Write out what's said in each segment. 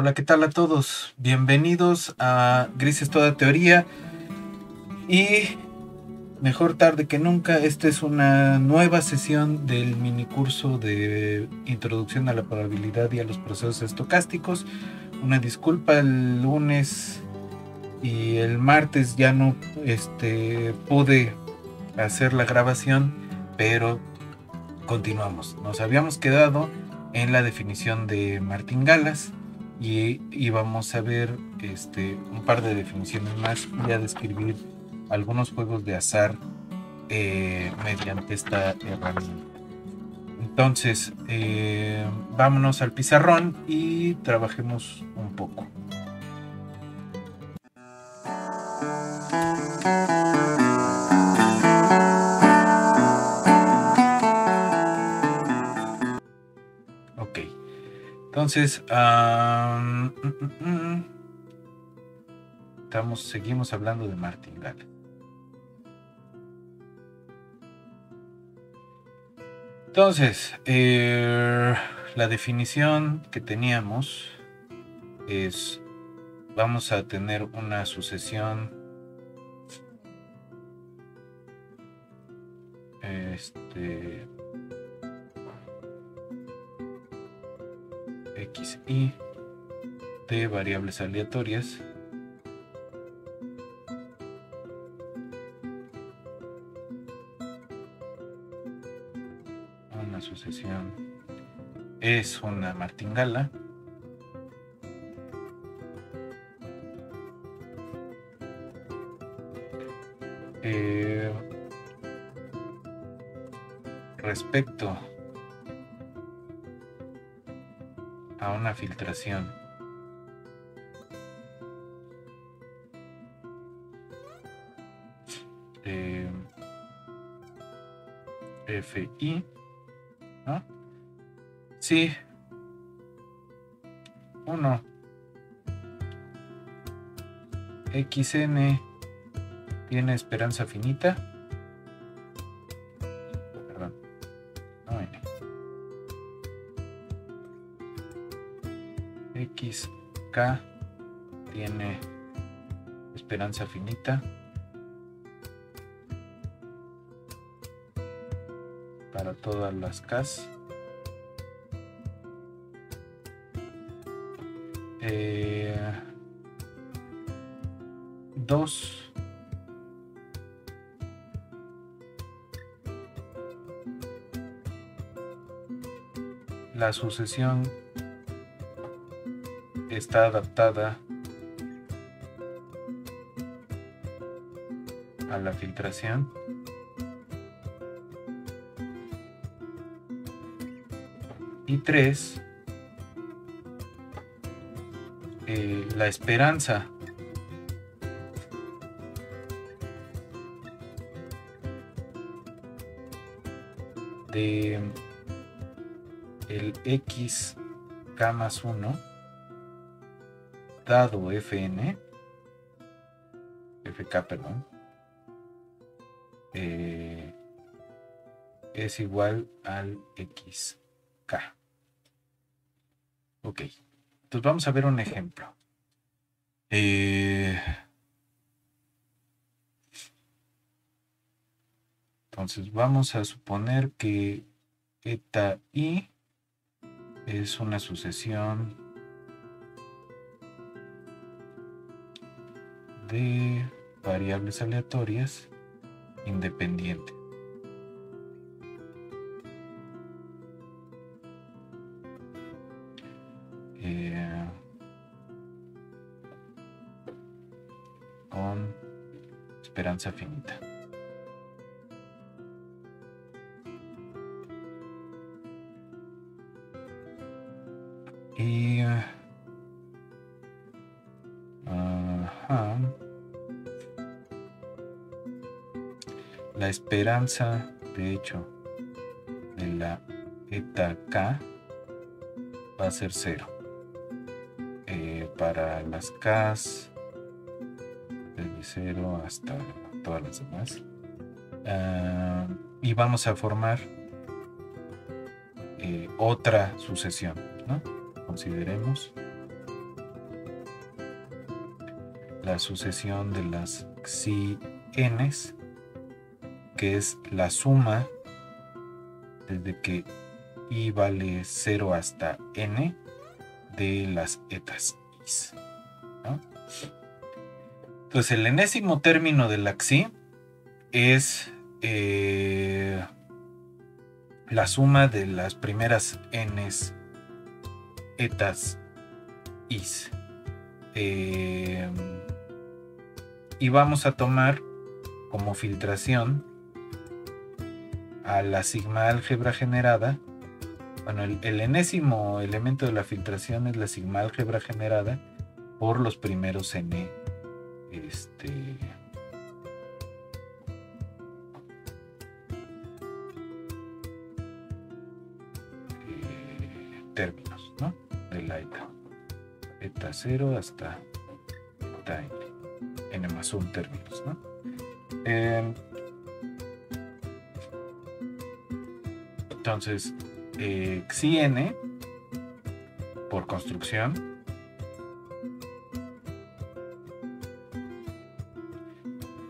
Hola, ¿qué tal a todos? Bienvenidos a Grises Toda Teoría. Y mejor tarde que nunca, esta es una nueva sesión del minicurso de Introducción a la Probabilidad y a los Procesos Estocásticos. Una disculpa, el lunes y el martes ya no este, pude hacer la grabación, pero continuamos. Nos habíamos quedado en la definición de Martín Galas y íbamos a ver este, un par de definiciones más y a describir algunos juegos de azar eh, mediante esta herramienta. Entonces, eh, vámonos al pizarrón y trabajemos un poco. Entonces, mm, mm, mm. Estamos, seguimos hablando de martingale. Entonces, eh, la definición que teníamos es, vamos a tener una sucesión este x y de variables aleatorias. Una sucesión es una martingala. Eh, respecto una filtración de FI, ¿no? Sí, uno XN tiene esperanza finita. Tiene esperanza finita. Para todas las Ks. Eh, dos la sucesión está adaptada a la filtración. Y tres eh, la esperanza. De el x k más 1 dado fn fk perdón eh, es igual al xk ok entonces vamos a ver un ejemplo. Eh, entonces vamos a suponer que eta i es una sucesión de variables aleatorias independiente. Eh, con esperanza finita. La esperanza, de hecho, de la eta k va a ser cero. Eh, para las k desde cero hasta todas las demás. Ah, y vamos a formar eh, otra sucesión, ¿no? Consideremos la sucesión de las xi n's, que es la suma desde que i vale 0 hasta n de las etas is. Entonces el enésimo término de la xi es eh, la suma de las primeras n's etas is. Eh, y vamos a tomar como filtración a la sigma álgebra generada. Bueno, el, enésimo elemento de la filtración es la sigma álgebra generada por los primeros n este, eh, términos ¿no? de la eta. Eta 0 hasta eta n. n más 1 términos. ¿no? Eh, Entonces, eh, n por construcción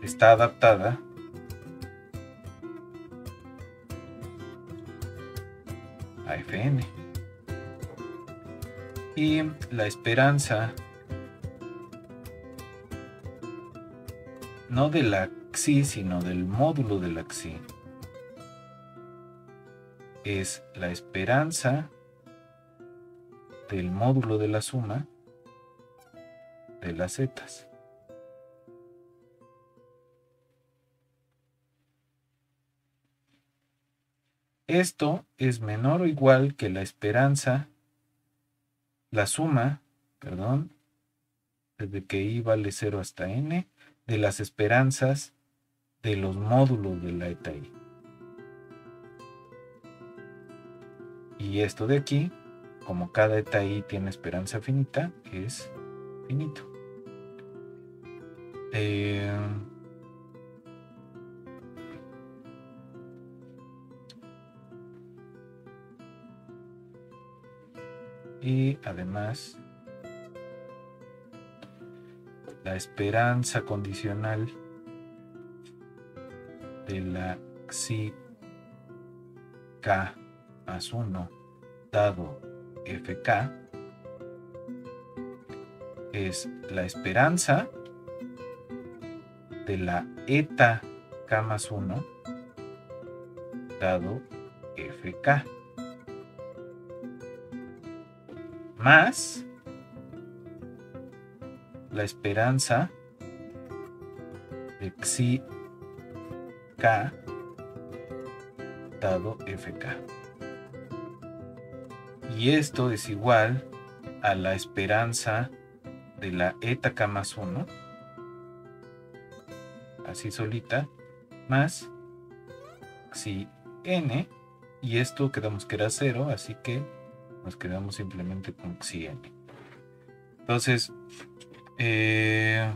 está adaptada a Fn. Y la esperanza no de la xi, sino del módulo de la xi es la esperanza del módulo de la suma de las zetas. Esto es menor o igual que la esperanza, la suma, perdón, desde que i vale 0 hasta n, de las esperanzas de los módulos de la eta i. Y esto de aquí, como cada eta i tiene esperanza finita, es finito. Eh, y además la esperanza condicional de la xi k más 1 dado fk es la esperanza de la eta k más 1 dado fk más la esperanza de xi k dado fk y esto es igual a la esperanza de la eta k más 1, así solita, más si n, y esto quedamos que era 0, así que nos quedamos simplemente con xi n. Entonces, eh,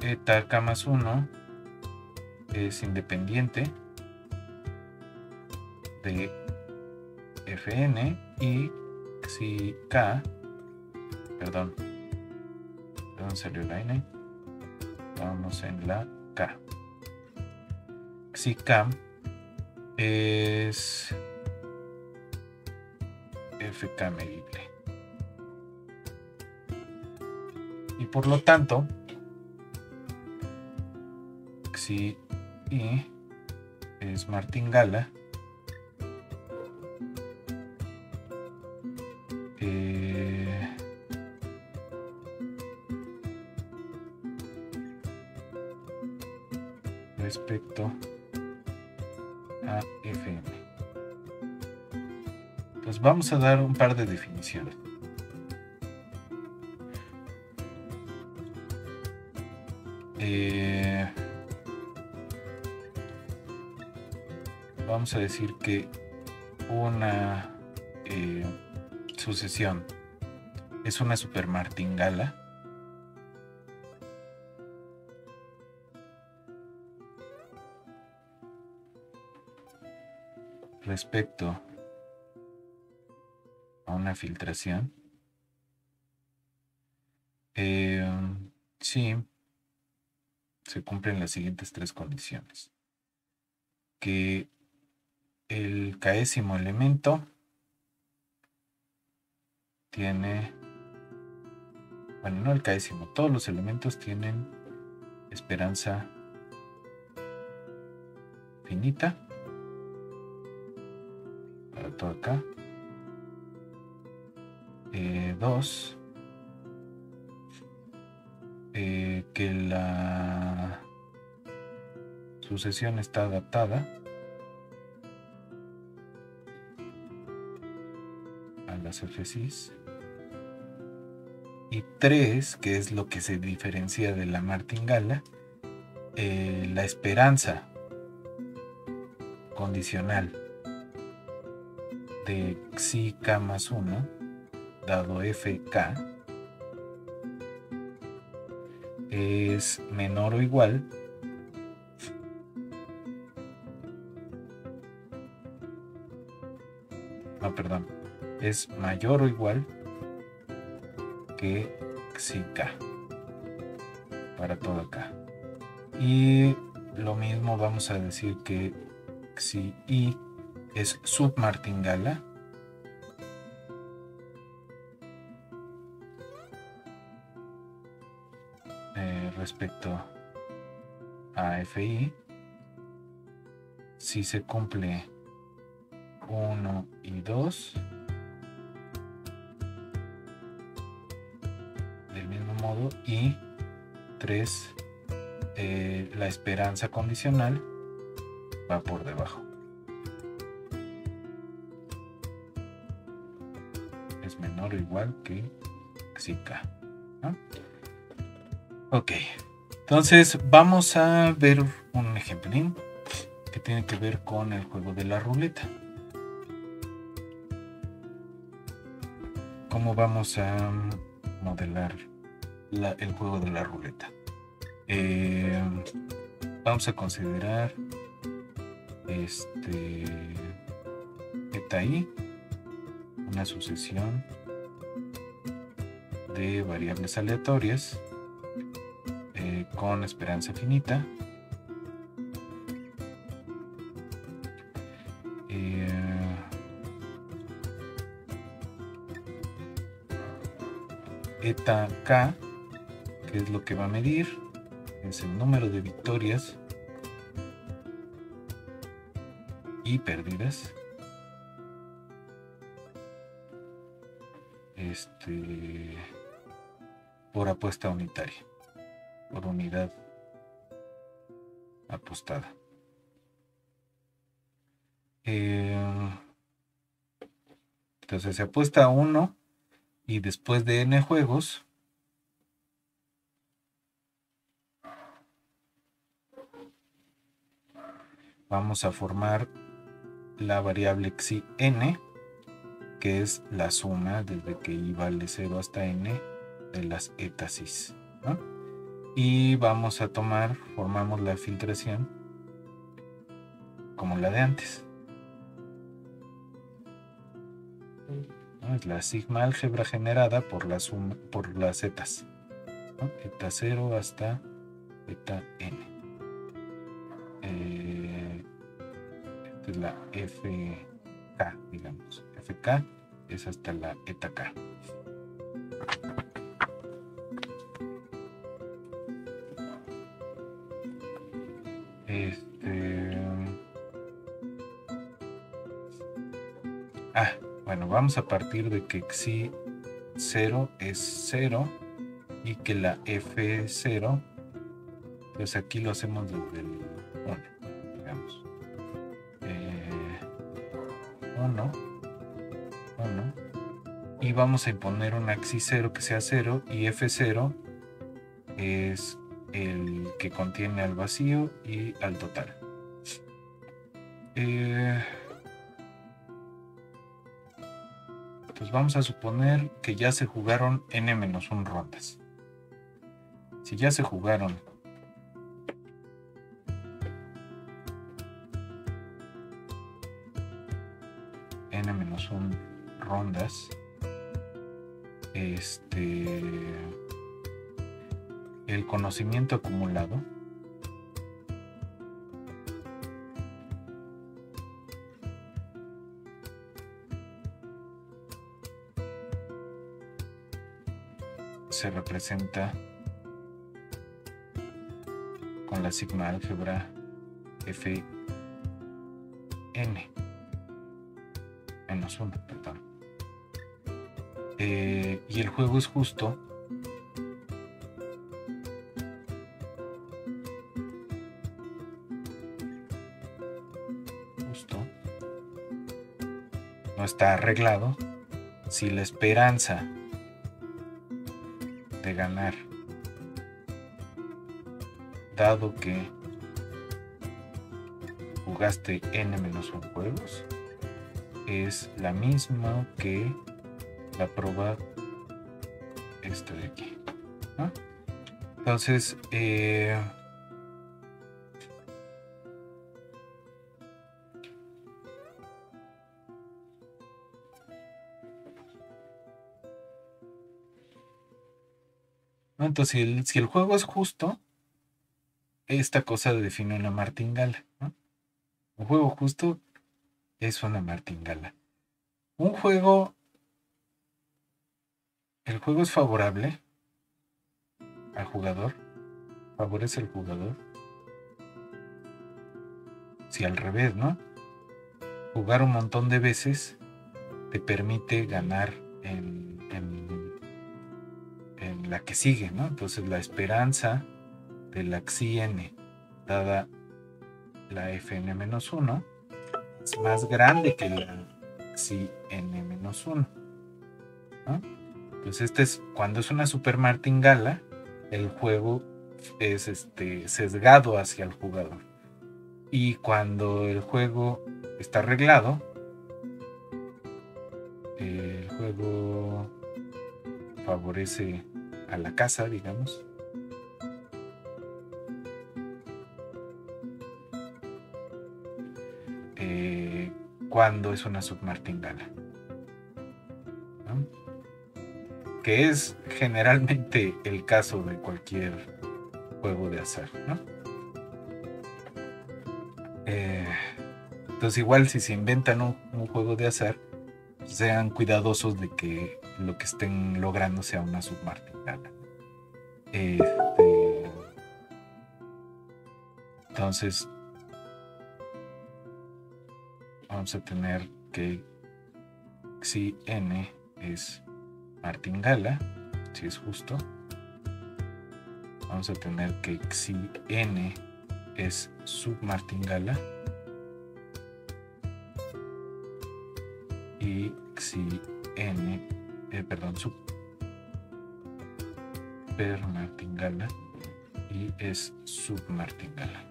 eta k más 1 es independiente de Fn y si K, perdón, ¿dónde salió la N? Vamos en la K. K es FK medible. Y por lo tanto, si es martingala, vamos a dar un par de definiciones. Eh, vamos a decir que una eh, sucesión es una supermartingala respecto una filtración, eh, si se cumplen las siguientes tres condiciones. Que el caésimo elemento tiene, bueno, no el caésimo, todos los elementos tienen esperanza finita para todo acá. Eh, dos, eh, que la sucesión está adaptada a las FCs. Y tres, que es lo que se diferencia de la martingala, eh, la esperanza condicional de xi k más 1 dado fk es menor o igual no perdón es mayor o igual que xi k para todo acá y lo mismo vamos a decir que si I es submartingala, respecto a FI, si se cumple 1 y 2, del mismo modo, y 3, eh, la esperanza condicional va por debajo. Es menor o igual que K. Ok, entonces vamos a ver un ejemplín que tiene que ver con el juego de la ruleta. ¿Cómo vamos a modelar el juego de la ruleta? Eh, vamos a considerar este eta i una sucesión de variables aleatorias eh, con esperanza finita eh, eta k que es lo que va a medir es el número de victorias y pérdidas. Este por apuesta unitaria, por unidad apostada. Eh, entonces se apuesta a uno y después de n juegos vamos a formar la variable xi n, que es la suma desde que i vale 0 hasta n de las etasis. Y vamos a tomar, formamos la filtración como la de antes. Es la sigma álgebra generada por, la suma, por las etas. Eta 0 hasta eta n. Eh, es la FK, digamos. FK es hasta la eta K. Ah, bueno, vamos a partir de que xi 0 es 0 y que la F es 0. Pues aquí lo hacemos desde el 1. 1, 1, y vamos a imponer un axis 0 que sea 0 y F0 es el que contiene al vacío y al total. Eh, vamos a suponer que ya se jugaron n-1 rondas. Si ya se jugaron son rondas. Este. el conocimiento acumulado se representa con la sigma álgebra f n menos 1, perdón. Eh, y el juego es justo justo no está arreglado si la esperanza de ganar. Dado que jugaste n-1 juegos es la misma que la prueba esta de aquí entonces eh, entonces si el, si el juego es justo esta cosa define una martingala. Un juego justo es una martingala. Un juego. El juego es favorable al jugador. Favorece al jugador. Si al revés, ¿no? Jugar un montón de veces te permite ganar en, la que sigue, ¿no? Entonces la esperanza de la xi-n dada la fn-1 es más grande que la xi-n-1. Entonces, este es cuando es una super martingala, el juego es este, sesgado hacia el jugador. Y cuando el juego está arreglado, el juego favorece a la casa, digamos, cuando es una submartingala. Que es generalmente el caso de cualquier juego de azar. Eh, entonces igual si se inventan un, juego de azar, sean cuidadosos de que lo que estén logrando sea una submartingala. Este, entonces, vamos a tener que si n es martingala, si es justo, vamos a tener que si n es submartingala y si n, eh, perdón, supermartingala y es submartingala.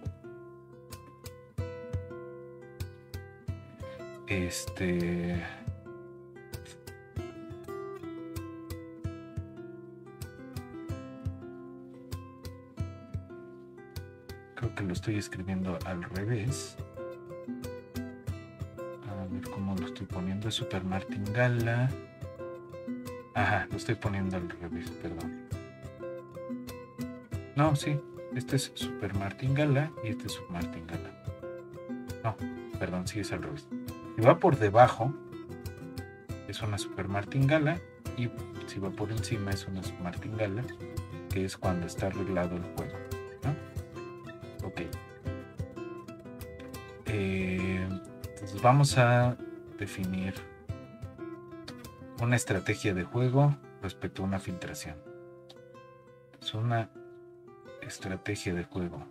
Este. Creo que lo estoy escribiendo al revés. A ver cómo lo estoy poniendo. Es Super Martingala. Ajá, lo estoy poniendo al revés, perdón. No, sí. Este es Super Martingala y este es Super Martingala. No, perdón, sí es al revés. Si va por debajo, es una super martingala. Y si va por encima, es una super martingala. Que es cuando está arreglado el juego. Ok. Eh, entonces vamos a definir una estrategia de juego respecto a una filtración. Es una estrategia de juego.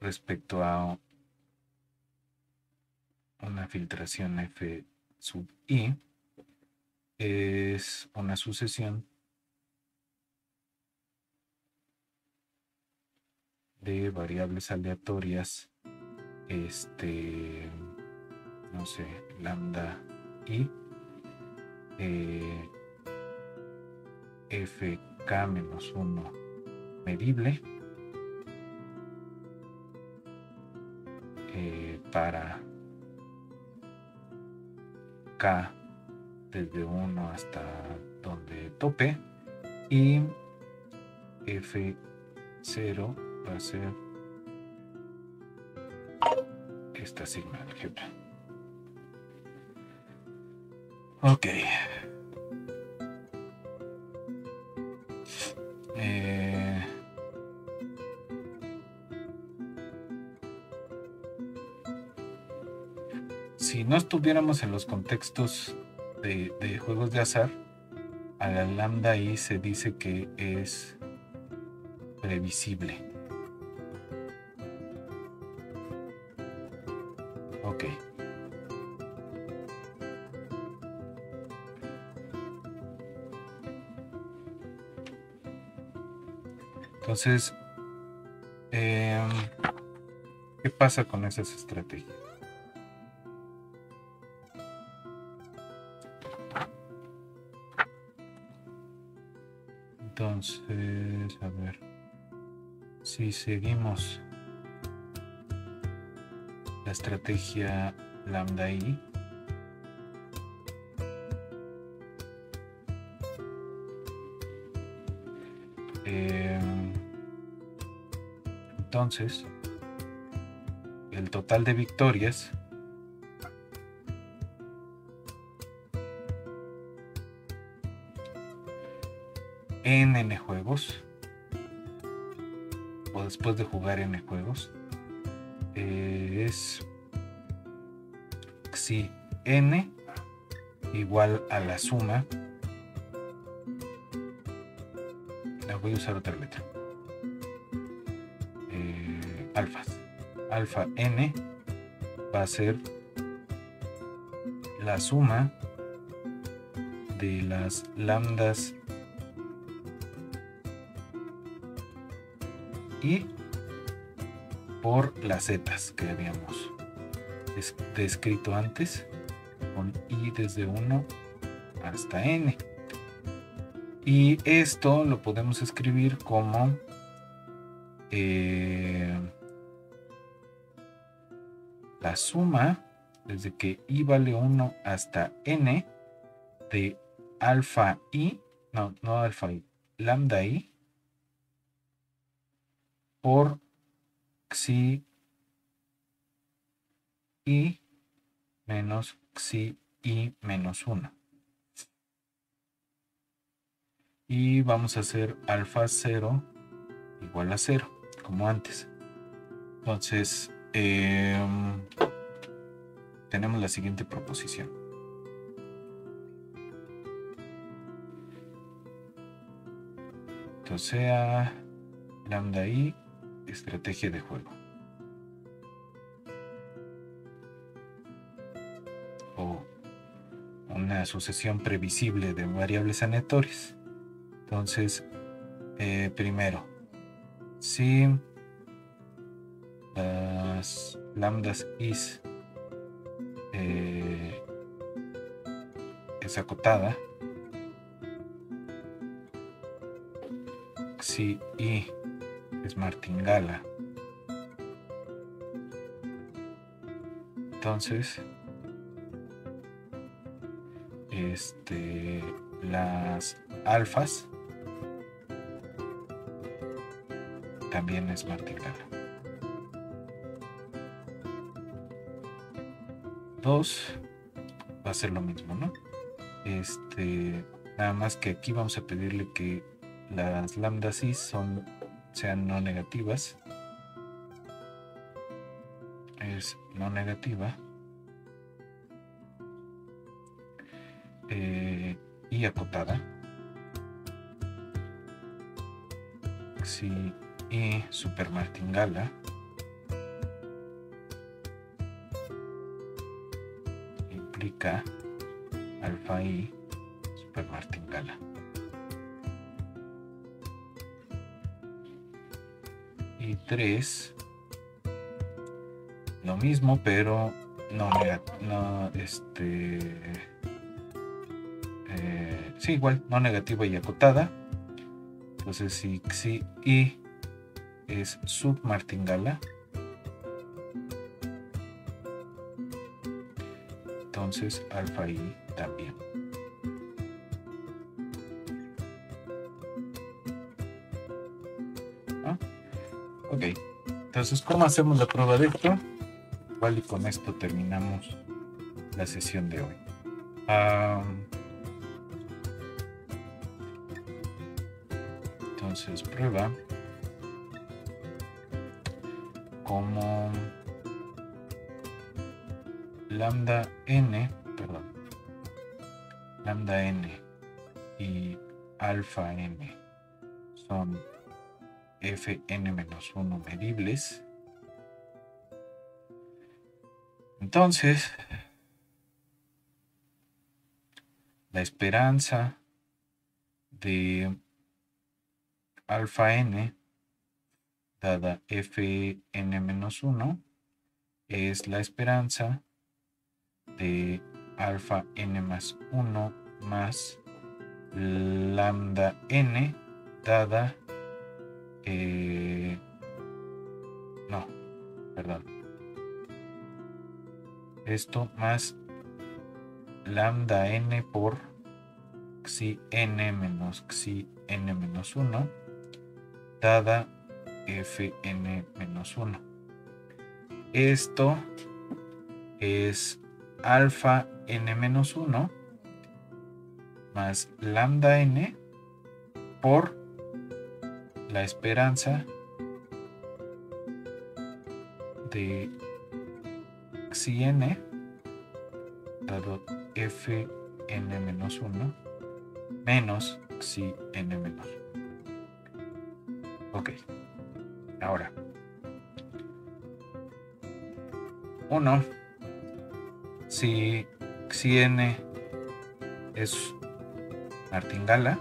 respecto a una filtración f sub i es una sucesión de variables aleatorias este no sé lambda i eh, fk menos 1 medible para K desde 1 hasta donde tope y F0 va a ser esta sigma álgebra. Ok. Eh, si no estuviéramos en los contextos de, de, juegos de azar, a la lambda i se dice que es previsible. Entonces, eh, ¿qué pasa con esas estrategias? Entonces, a ver, si seguimos la estrategia lambda i, entonces el total de victorias en n juegos o después de jugar n juegos es si n igual a la suma. La voy a usar otra letra alfa n va a ser la suma de las lambdas y por las zetas que habíamos descrito antes con i desde 1 hasta n. Y esto lo podemos escribir como eh, la suma desde que i vale 1 hasta n de alfa i no, no alfa i lambda i por xi i menos xi i menos 1. Y vamos a hacer alfa 0 igual a 0, como antes. Entonces, eh, tenemos la siguiente proposición. Entonces lambda i estrategia de juego. O una sucesión previsible de variables aleatorias. Entonces, eh, primero, si las lambdas is eh, es acotada, si i es martingala. Entonces, este, las alfas también es martingala. Dos va a ser lo mismo, ¿no? Este, nada más que aquí vamos a pedirle que las lambdas i son sean no negativas. Es no negativa. Eh, y acotada. Si y super martingala implica alfa y super martingala y 3 lo mismo pero no, no este eh, sí igual no negativa y acotada. Entonces si xi y es submartingala entonces alfa y también. ¿Ah? Ok, entonces ¿cómo hacemos la prueba de esto? Igual y con esto terminamos la sesión de hoy. Ah, entonces prueba como lambda n, perdón, lambda n y alfa n son fn-1 medibles. Entonces, la esperanza de alfa n dada fn-1 es la esperanza de alfa n más 1 más lambda n dada eh, no perdón. Esto más lambda n por xi n menos xi n menos 1 dada fn menos 1 esto es alfa n menos 1 más lambda n por la esperanza de xi n dado f n menos 1 menos xi n menos. Ok, ahora 1 si n es martingala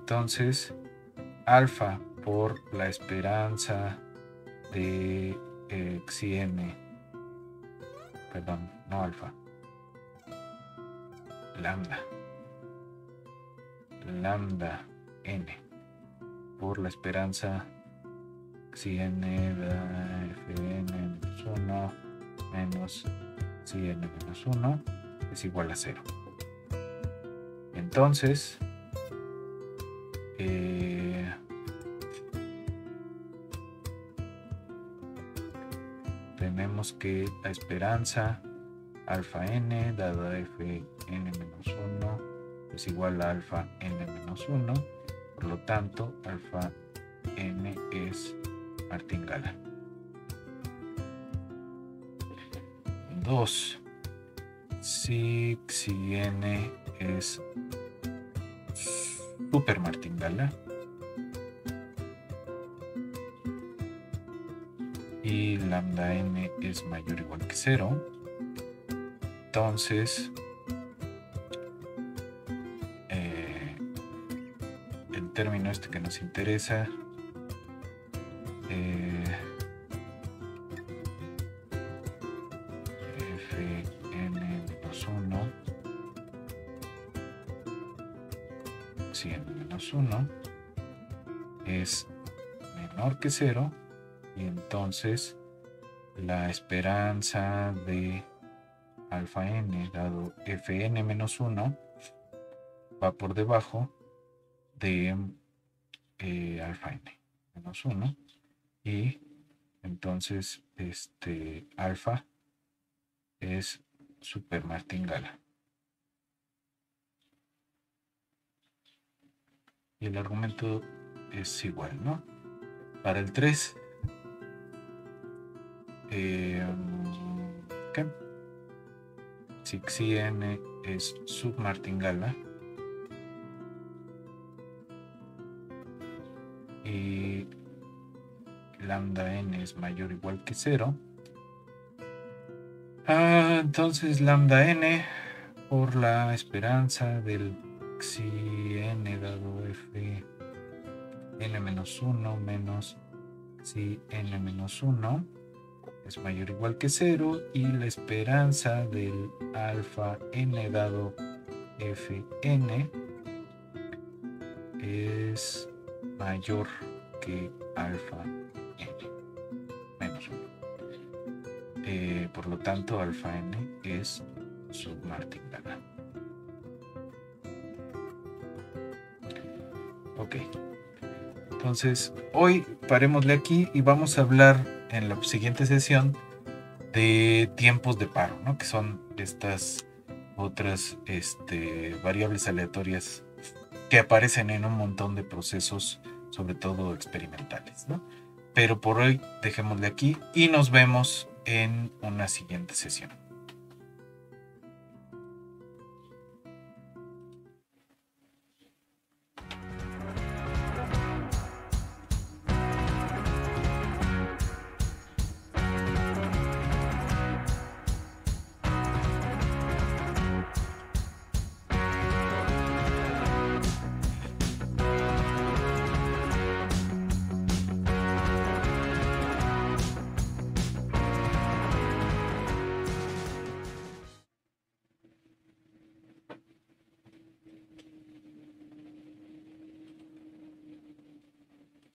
entonces alfa por la esperanza de eh, n perdón no alfa. Lambda. Lambda n por la esperanza xi n da fn menos 1 menos xi n menos 1 es igual a 0 entonces eh, tenemos que la esperanza alfa n dada f n menos 1 es igual a alfa n menos 1 por lo tanto alfa n es martingala 2 si, n es super martingala y lambda n es mayor o igual que 0 entonces eh, el término este que nos interesa que 0 y entonces la esperanza de alfa n dado fn menos 1 va por debajo de eh, alfa n menos 1 y entonces este alfa es super martingala y el argumento es igual no para el 3 eh, ¿qué? si xi n es submartingala. Y lambda n es mayor o igual que 0 ah, entonces lambda n por la esperanza del xi n dado f n menos 1 menos si n menos 1 es mayor o igual que 0 y la esperanza del alfa n dado fn es mayor que alfa n menos 1. Eh, por lo tanto, alfa n es submartingala. Ok. Entonces, hoy parémosle aquí y vamos a hablar en la siguiente sesión de tiempos de paro, ¿no? Que son estas otras este, variables aleatorias que aparecen en un montón de procesos, sobre todo experimentales, ¿no? Pero por hoy dejémosle aquí y nos vemos en una siguiente sesión.